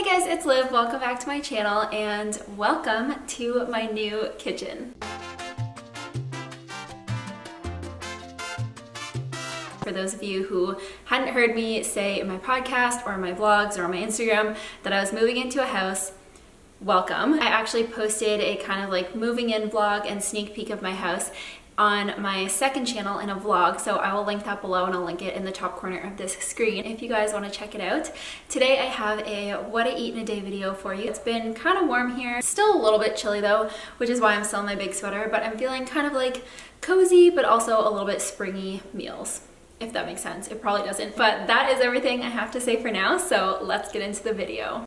Hey guys, it's Liv. Welcome back to my channel and welcome to my new kitchen. For those of you who hadn't heard me say in my podcast or my vlogs or on my Instagram that I was moving into a house, welcome. I actually posted a kind of like moving in vlog and sneak peek of my house on my second channel in a vlog, so I will link that below and I'll link it in the top corner of this screen if you guys want to check it out. Today I have a what I eat in a day video for you. It's been kind of warm here, still a little bit chilly though, which is why I'm still in my big sweater, but I'm feeling kind of like cozy, but also a little bit springy meals if that makes sense. It probably doesn't, but that is everything I have to say for now, so let's get into the video.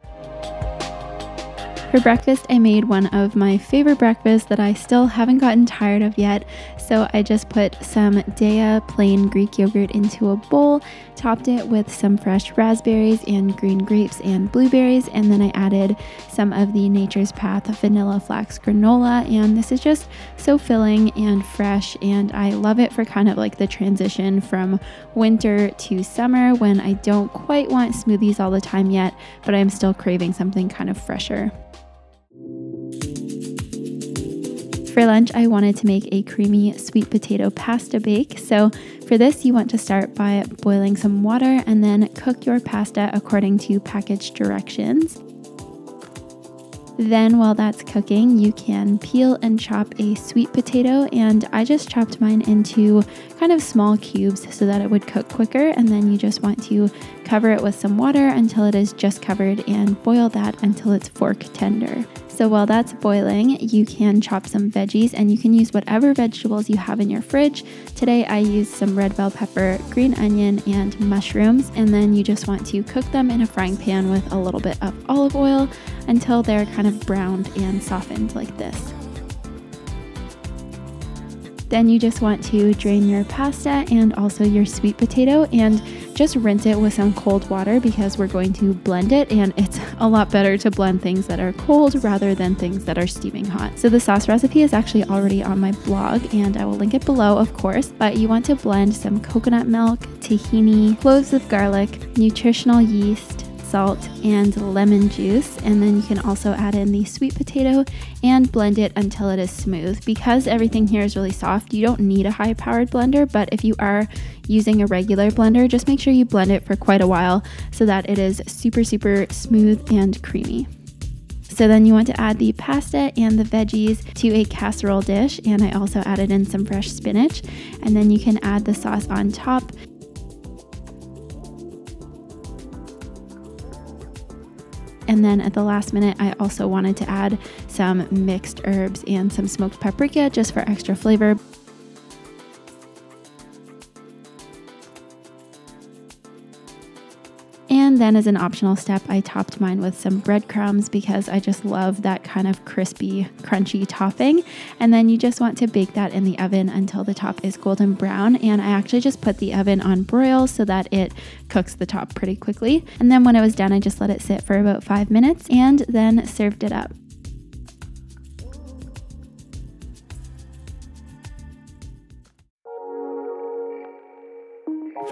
For breakfast, I made one of my favorite breakfasts that I still haven't gotten tired of yet. So I just put some Daiya plain Greek yogurt into a bowl, topped it with some fresh raspberries and green grapes and blueberries, and then I added some of the Nature's Path vanilla flax granola. And this is just so filling and fresh, and I love it for kind of like the transition from winter to summer when I don't quite want smoothies all the time yet, but I'm still craving something kind of fresher. For lunch, I wanted to make a creamy sweet potato pasta bake. So for this, you want to start by boiling some water and then cook your pasta according to package directions. Then, while that's cooking, you can peel and chop a sweet potato. And I just chopped mine into kind of small cubes so that it would cook quicker. And then you just want to cover it with some water until it is just covered and boil that until it's fork tender. So while that's boiling, you can chop some veggies and you can use whatever vegetables you have in your fridge. Today I used some red bell pepper, green onion, and mushrooms. And then you just want to cook them in a frying pan with a little bit of olive oil until they're kind of browned and softened like this. Then you just want to drain your pasta and also your sweet potato and just rinse it with some cold water because we're going to blend it and it's a lot better to blend things that are cold rather than things that are steaming hot. So the sauce recipe is actually already on my blog and I will link it below of course, but you want to blend some coconut milk, tahini, cloves of garlic, nutritional yeast, salt, and lemon juice. And then you can also add in the sweet potato and blend it until it is smooth. Because everything here is really soft, you don't need a high powered blender, but if you are using a regular blender, just make sure you blend it for quite a while so that it is super, super smooth and creamy. So then you want to add the pasta and the veggies to a casserole dish. And I also added in some fresh spinach. And then you can add the sauce on top. And then at the last minute, I also wanted to add some mixed herbs and some smoked paprika just for extra flavor. Then, as an optional step, I topped mine with some breadcrumbs because I just love that kind of crispy, crunchy topping. And then you just want to bake that in the oven until the top is golden brown. And I actually just put the oven on broil so that it cooks the top pretty quickly. And then when it was done, I just let it sit for about five minutes and then served it up.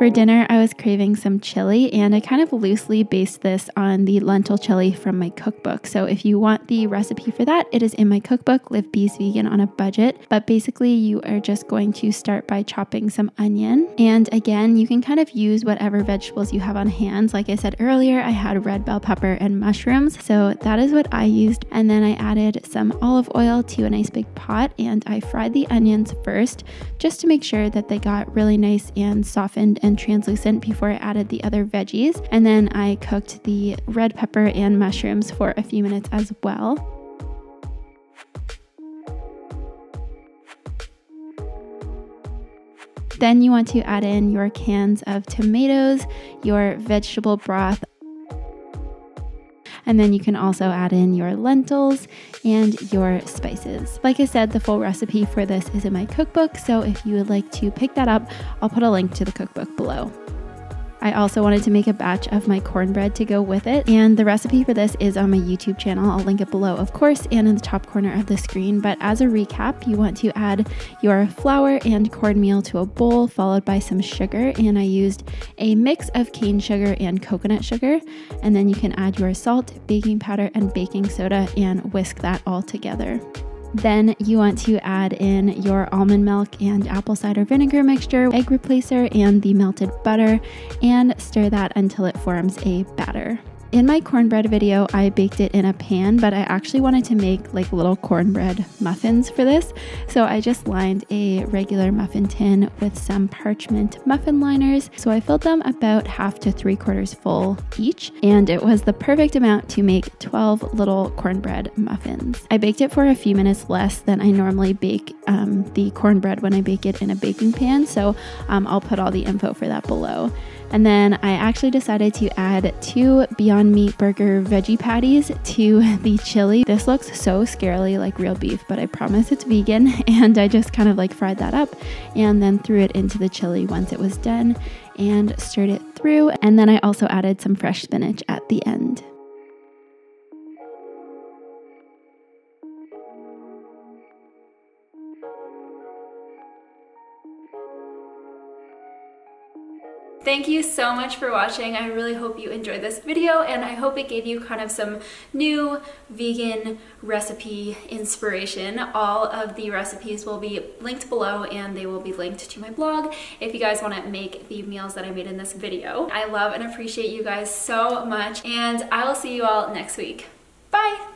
For dinner, I was craving some chili, and I kind of loosely based this on the lentil chili from my cookbook. So, if you want the recipe for that, it is in my cookbook, Liv B's Vegan on a Budget. But basically, you are just going to start by chopping some onion. And again, you can kind of use whatever vegetables you have on hand. Like I said earlier, I had red bell pepper and mushrooms. So, that is what I used. And then I added some olive oil to a nice big pot, and I fried the onions first just to make sure that they got really nice and softened and translucent before I added the other veggies. And then I cooked the red pepper and mushrooms for a few minutes as well. Then you want to add in your cans of tomatoes, your vegetable broth, and then you can also add in your lentils and your spices. Like I said, the full recipe for this is in my cookbook, so if you would like to pick that up, I'll put a link to the cookbook below. I also wanted to make a batch of my cornbread to go with it. And the recipe for this is on my YouTube channel. I'll link it below, of course, and in the top corner of the screen. But as a recap, you want to add your flour and cornmeal to a bowl, followed by some sugar. And I used a mix of cane sugar and coconut sugar. And then you can add your salt, baking powder, and baking soda and whisk that all together. Then you want to add in your almond milk and apple cider vinegar mixture, egg replacer, and the melted butter, and stir that until it forms a batter. In my cornbread video, I baked it in a pan, but I actually wanted to make like little cornbread muffins for this. So I just lined a regular muffin tin with some parchment muffin liners. So I filled them about half to three quarters full each, and it was the perfect amount to make 12 little cornbread muffins. I baked it for a few minutes less than I normally bake um, the cornbread when I bake it in a baking pan. So um, I'll put all the info for that below. And then I actually decided to add two Beyond Meat Burger veggie patties to the chili. This looks so scarily like real beef, but I promise it's vegan. And I just kind of like fried that up and then threw it into the chili once it was done and stirred it through. And then I also added some fresh spinach at the end. Thank you so much for watching. I really hope you enjoyed this video and I hope it gave you kind of some new vegan recipe inspiration. All of the recipes will be linked below and they will be linked to my blog if you guys want to make the meals that I made in this video. I love and appreciate you guys so much and I will see you all next week. Bye!